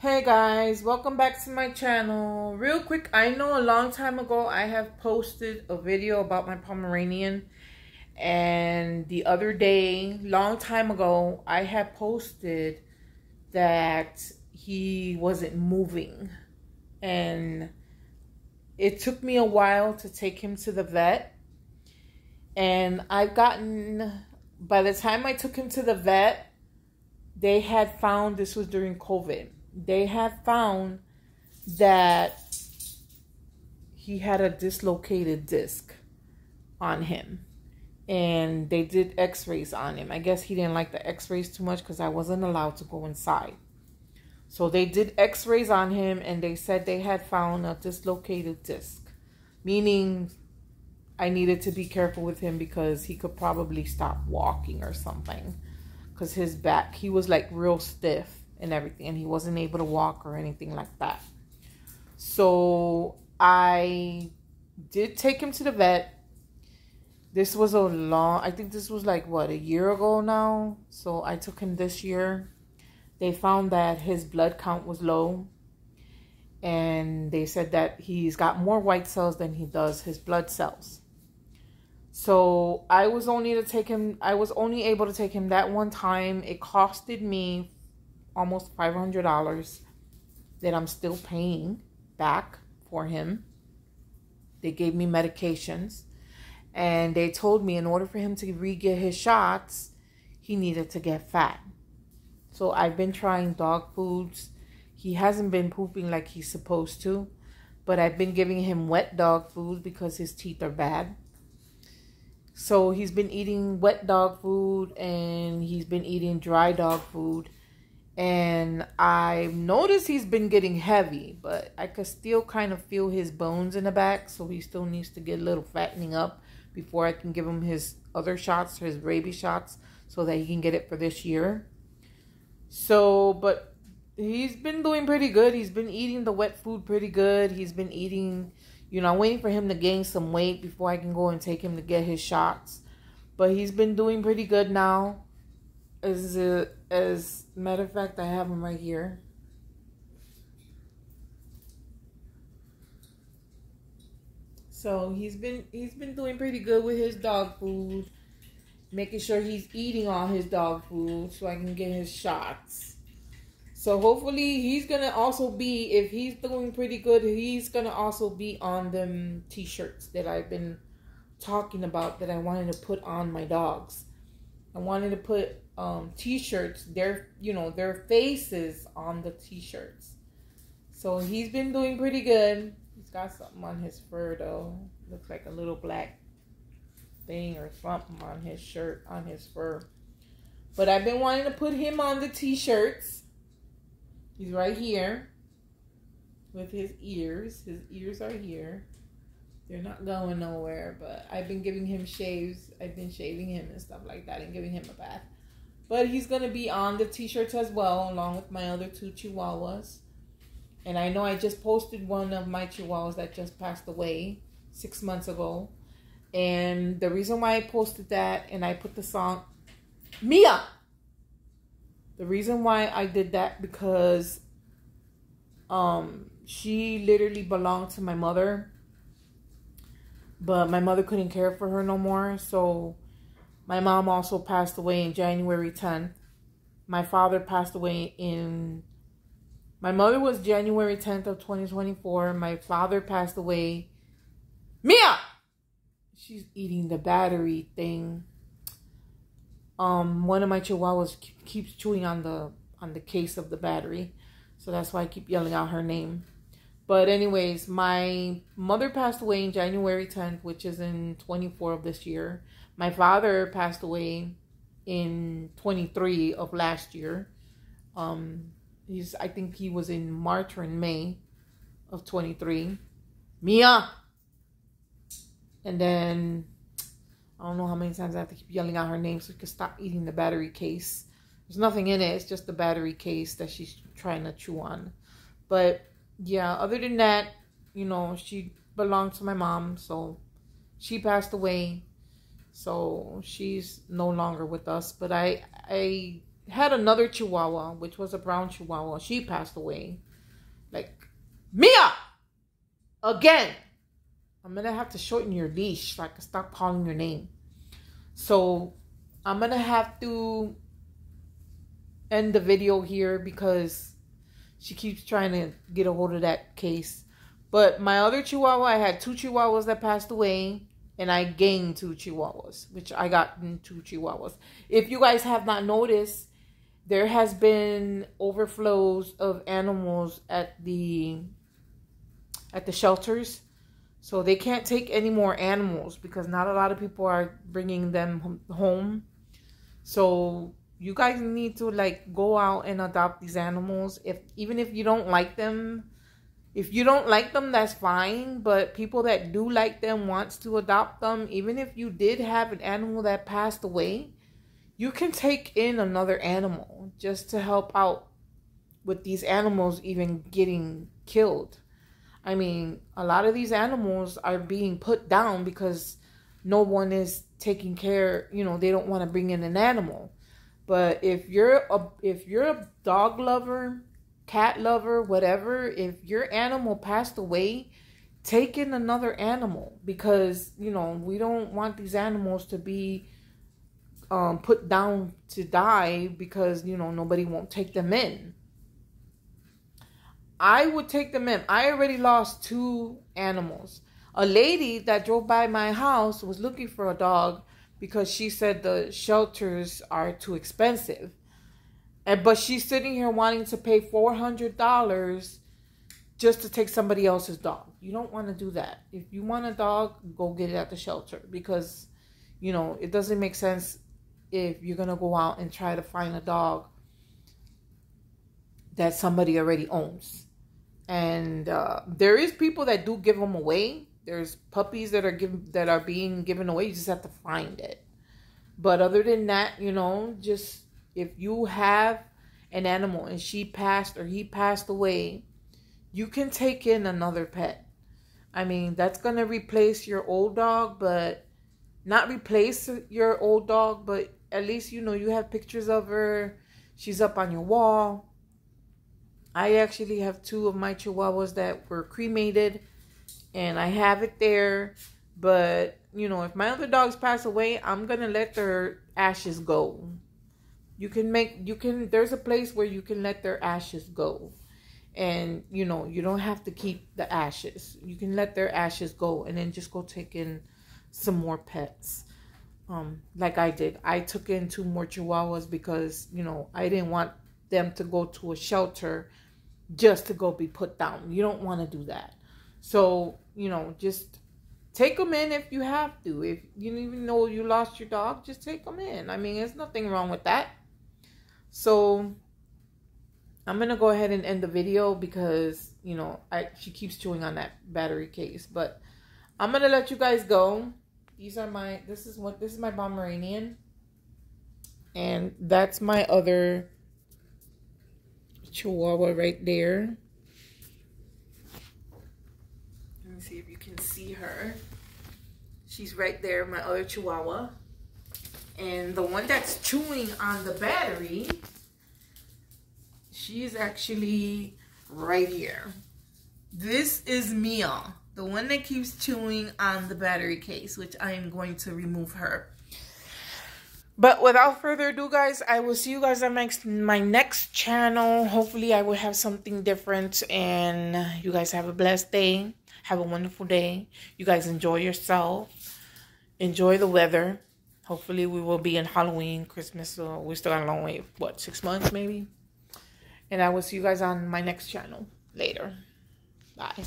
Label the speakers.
Speaker 1: Hey guys, welcome back to my channel. Real quick, I know a long time ago I have posted a video about my Pomeranian. And the other day, long time ago, I had posted that he wasn't moving. And it took me a while to take him to the vet. And I've gotten, by the time I took him to the vet, they had found this was during COVID they had found that he had a dislocated disc on him. And they did x-rays on him. I guess he didn't like the x-rays too much because i wasn't allowed to go inside. So they did x-rays on him and they said they had found a dislocated disc. Meaning i needed to be careful with him because he could probably stop walking or something because his back he was like real stiff and everything and he wasn't able to walk or anything like that. So i did take him to the vet. This was a long i think this was like what a year ago now? So i took him this year. They found that his blood count was low and they said that he's got more white cells than he does his blood cells. So i was only to take him i was only able to take him that one time. It costed me almost $500 that I'm still paying back for him. They gave me medications and they told me in order for him to re-get his shots, he needed to get fat. So I've been trying dog foods. He hasn't been pooping like he's supposed to, but I've been giving him wet dog food because his teeth are bad. So he's been eating wet dog food and he's been eating dry dog food and I noticed he's been getting heavy, but I could still kind of feel his bones in the back, so he still needs to get a little fattening up before I can give him his other shots, his rabies shots, so that he can get it for this year. So, but he's been doing pretty good. He's been eating the wet food pretty good. He's been eating, you know, I'm waiting for him to gain some weight before I can go and take him to get his shots. But he's been doing pretty good now. As a, as matter of fact, I have him right here. So he's been he's been doing pretty good with his dog food, making sure he's eating all his dog food so I can get his shots. So hopefully he's gonna also be if he's doing pretty good, he's gonna also be on them t-shirts that I've been talking about that I wanted to put on my dogs. I wanted to put um, t-shirts, their you know their faces on the t-shirts. So he's been doing pretty good. He's got something on his fur though. Looks like a little black thing or something on his shirt on his fur. But I've been wanting to put him on the t-shirts. He's right here with his ears. His ears are here. They're not going nowhere, but I've been giving him shaves. I've been shaving him and stuff like that and giving him a bath. But he's going to be on the t-shirts as well, along with my other two chihuahuas. And I know I just posted one of my chihuahuas that just passed away six months ago. And the reason why I posted that and I put the song, Mia! The reason why I did that because um, she literally belonged to my mother. But my mother couldn't care for her no more. So my mom also passed away in January 10th. My father passed away in my mother was January 10th of 2024. My father passed away. Mia! She's eating the battery thing. Um, one of my chihuahuas keeps chewing on the on the case of the battery. So that's why I keep yelling out her name. But anyways, my mother passed away in January 10th, which is in 24 of this year. My father passed away in 23 of last year. Um, he's I think he was in March or in May of 23. Mia. And then I don't know how many times I have to keep yelling out her name so she can stop eating the battery case. There's nothing in it. It's just the battery case that she's trying to chew on. But yeah, other than that, you know, she belonged to my mom, so she passed away so she's no longer with us but i i had another Chihuahua, which was a brown Chihuahua. She passed away. Like, Mia! Again! I'm gonna have to shorten your leash so I can stop calling your name. So, I'm gonna have to end the video here because she keeps trying to get a hold of that case. But my other Chihuahua, I had two Chihuahuas that passed away and I gained two Chihuahuas, which I got two Chihuahuas. If you guys have not noticed, there has been overflows of animals at the at the shelters. So they can't take any more animals because not a lot of people are bringing them home. So you guys need to like go out and adopt these animals. If even if you don't like them if you don't like them that's fine. But people that do like them wants to adopt them. Even if you did have an animal that passed away you can take in another animal just to help out with these animals even getting killed. I mean a lot of these animals are being put down because no one is taking care you know they don't want to bring in an animal but if you're a if you're a dog lover, cat lover, whatever, if your animal passed away, take in another animal because you know we don't want these animals to be um, put down to die because you know nobody won't take them in. I would take them in. I already lost two animals. A lady that drove by my house was looking for a dog because she said the shelters are too expensive. And but she's sitting here wanting to pay four hundred dollars just to take somebody else's dog. You don't want to do that. If you want a dog, go get it at the shelter because you know it doesn't make sense if you're gonna go out and try to find a dog that somebody already owns. And uh, there is people that do give them away, there's puppies that are given that are being given away. You just have to find it. But other than that, you know, just if you have an animal and she passed or he passed away, you can take in another pet. I mean, that's going to replace your old dog, but not replace your old dog, but at least you know you have pictures of her. She's up on your wall. I actually have two of my chihuahuas that were cremated and I have it there. But you know, if my other dogs pass away, I'm gonna let their ashes go. You can make you can. There's a place where you can let their ashes go, and you know you don't have to keep the ashes. You can let their ashes go, and then just go take in some more pets. Um, like I did. I took in two more chihuahuas because you know I didn't want them to go to a shelter just to go be put down. You don't want to do that. So, you know, just take them in if you have to. If you even know you lost your dog, just take them in. I mean, there's nothing wrong with that. So, I'm going to go ahead and end the video because, you know, I she keeps chewing on that battery case. But I'm going to let you guys go. These are my, this is what, this is my Pomeranian. And that's my other Chihuahua right there. see if you can see her. She's right there, my other Chihuahua. And the one that's chewing on the battery, she's actually right here. This is Mia, the one that keeps chewing on the battery case, which I am going to remove her. But without further ado, guys, I will see you guys on my, my next channel. Hopefully, I will have something different. And you guys have a blessed day. Have a wonderful day. You guys enjoy yourself. Enjoy the weather. Hopefully we will be in Halloween, Christmas. So we still got a long way. What, six months maybe? And I will see you guys on my next channel later. Bye.